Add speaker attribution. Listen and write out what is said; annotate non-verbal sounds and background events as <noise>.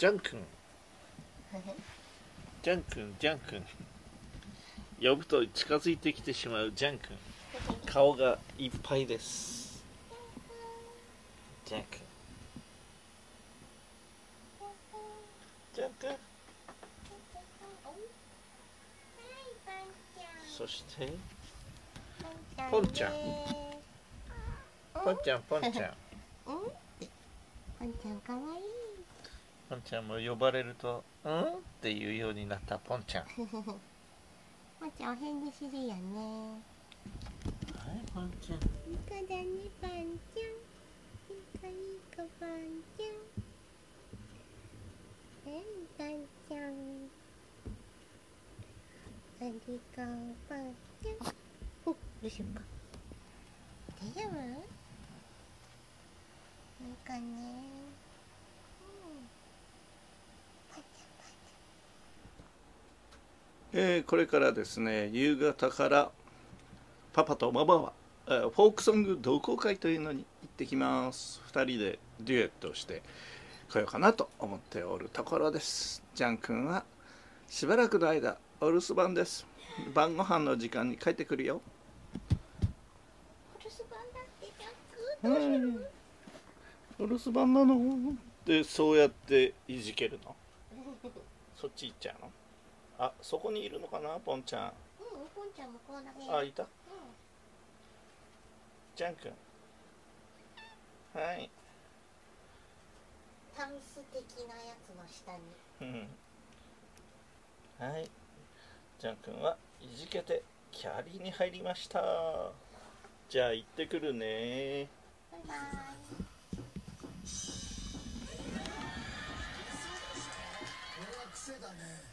Speaker 1: ジャン君。<laughs> ジャン君ジャン君。呼ぶと近づいてきてしまうジャン君。<laughs> 顔がいっぱいです。ジャン君。ジャン君。そしてポンちゃん。ポンちゃんポンちゃん
Speaker 2: うんポンちゃん。かわいい
Speaker 1: ポンちゃんも呼ばれると「うん?」っていうようになったポンちゃん。は <laughs> い
Speaker 2: ポンちゃんお返事するよね。
Speaker 1: ポンちゃん。
Speaker 2: いい子だねパンちゃん。いい子いい子パンちゃん。はいパンちゃん。ありがとうパンちゃん。おどうしようか。大丈夫？いいかねうんパンちゃんパンち
Speaker 3: えーこれからですね夕方からパパとママは、えーフォークソング同好会というのに行ってきます。2人でデュエットをしてこようかなと思っておるところです。ジャン君はしばらくの間お留守番です。晩ご飯の時間に帰ってくるよ。
Speaker 2: お留守番だってジャンクどうする
Speaker 1: お留守番なの？でそうやっていじけるの？<laughs> そっち行っちゃうの？あそこにいるのかなポンちゃん。
Speaker 2: うんポンちゃんもこうだね
Speaker 1: あいた？
Speaker 2: う
Speaker 1: ジャン君。はい。
Speaker 2: んタンス的なやつの下に。
Speaker 1: うん。はい。ジャン君はいじけてキャリーに入りました。じゃあ行ってくるね。
Speaker 2: バイバイ。
Speaker 4: これは癖だね